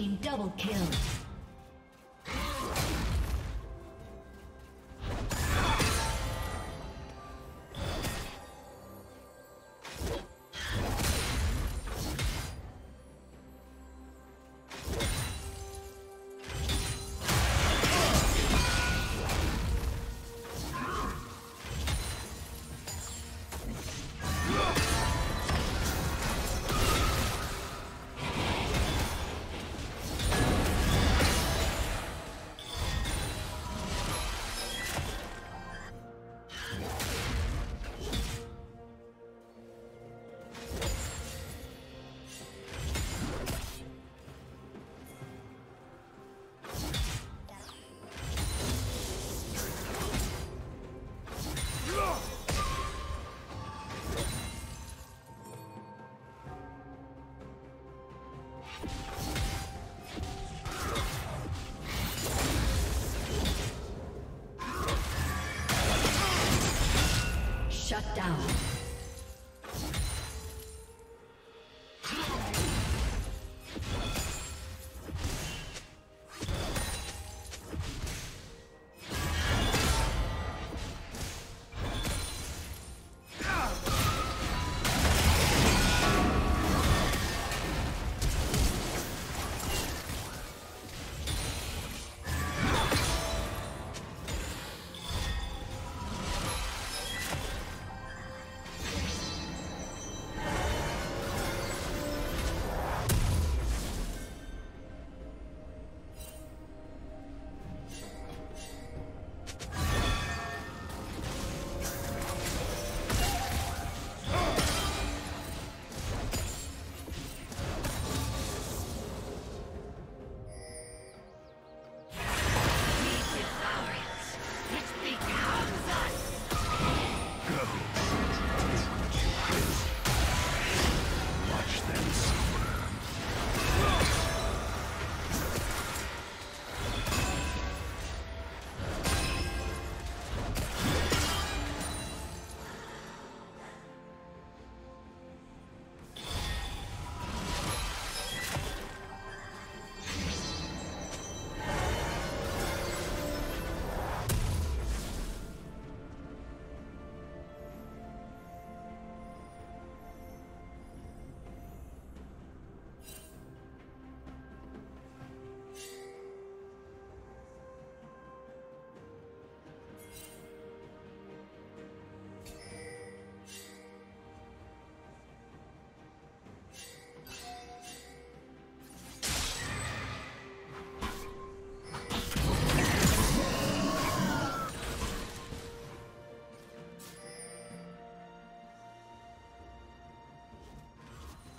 team double kill.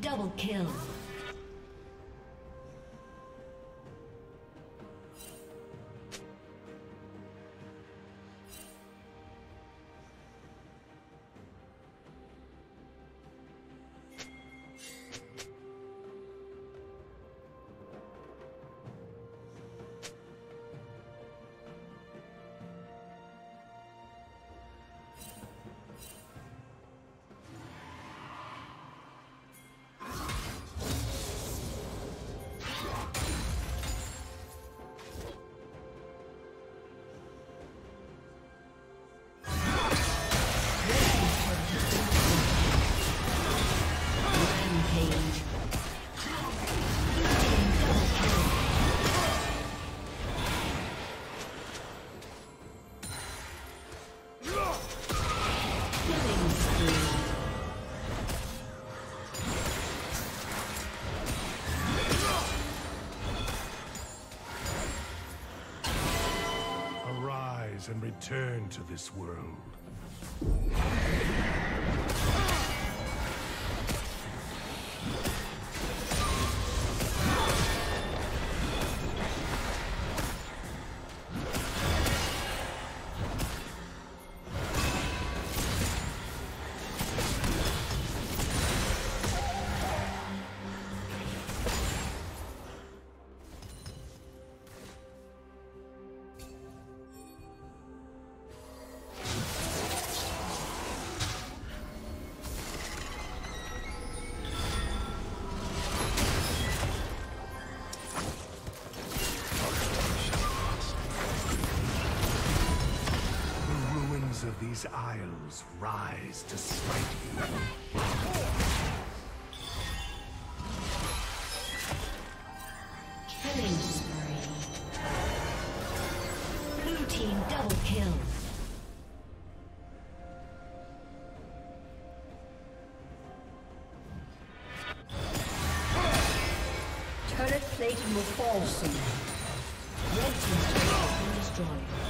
Double kill. Return to this world. These isles rise to strike you. Killing spree. Blue team double kill. Turret plate will fall soon. Red team destroyed.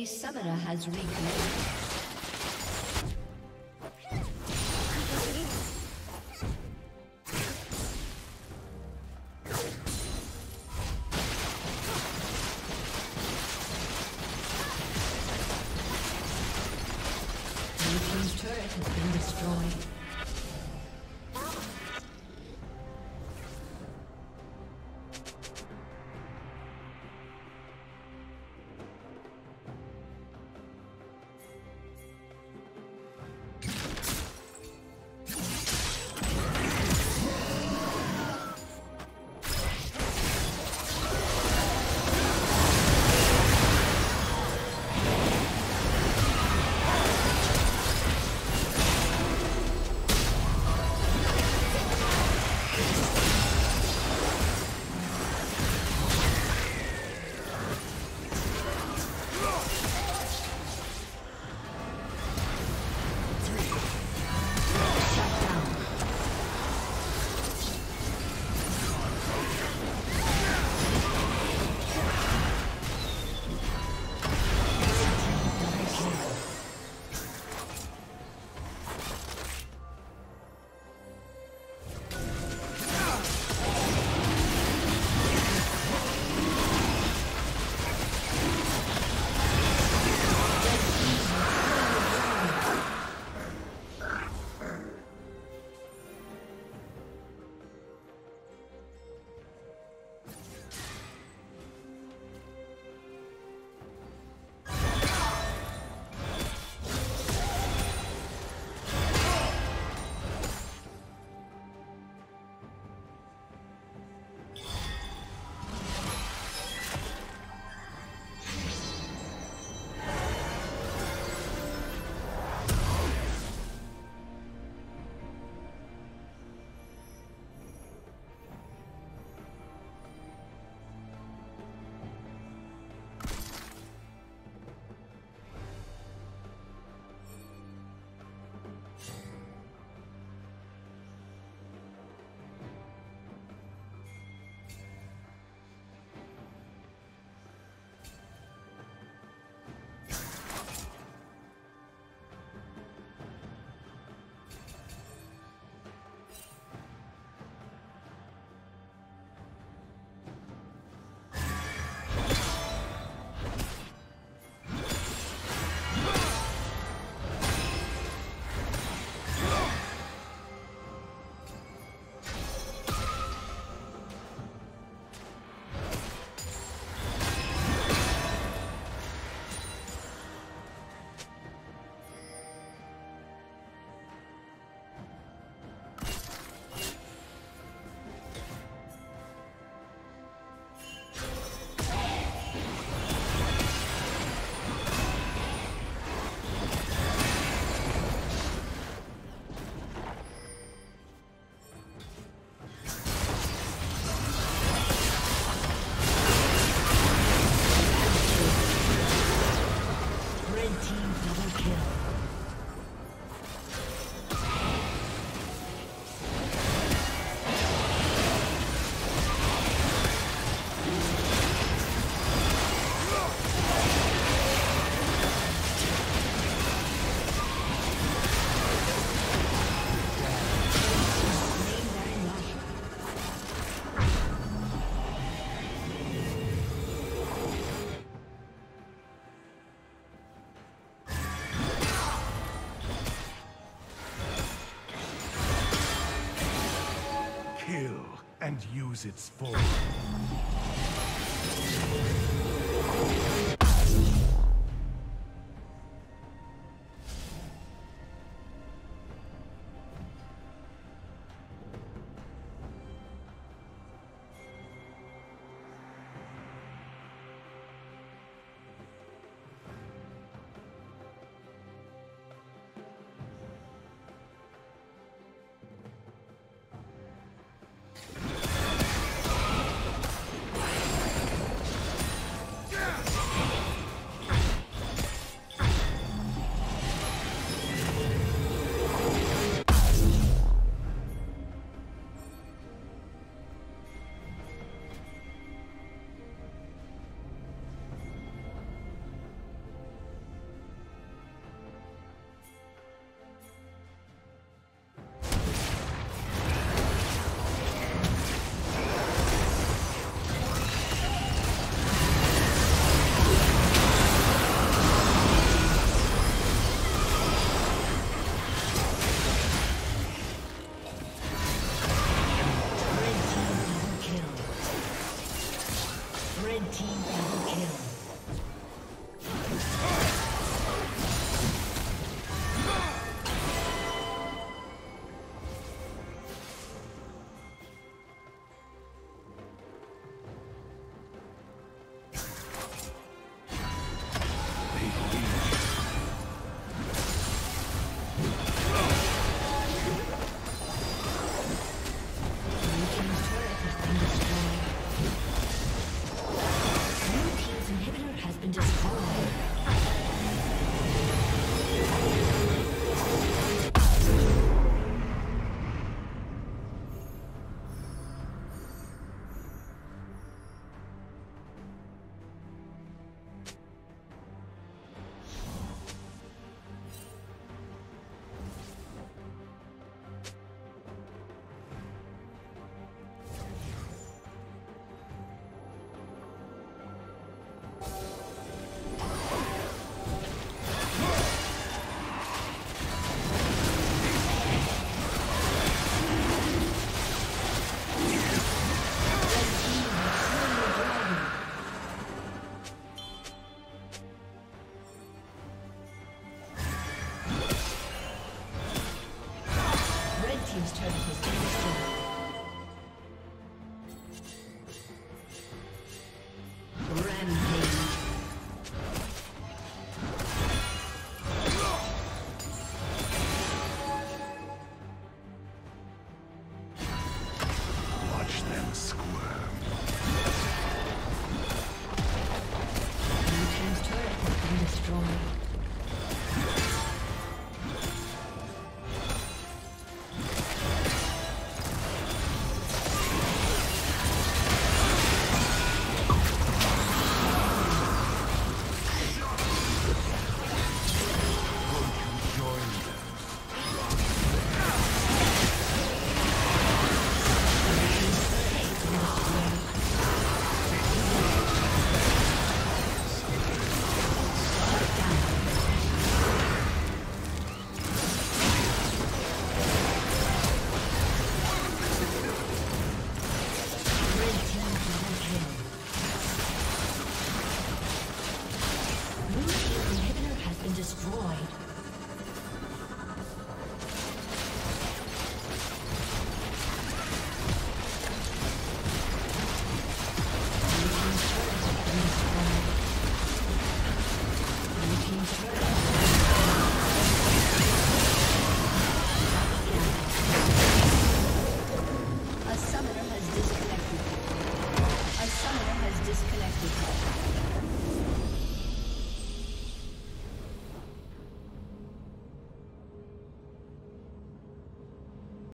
A summoner has reconnected. The Team's turret has been destroyed. Kill and use its form. Oh!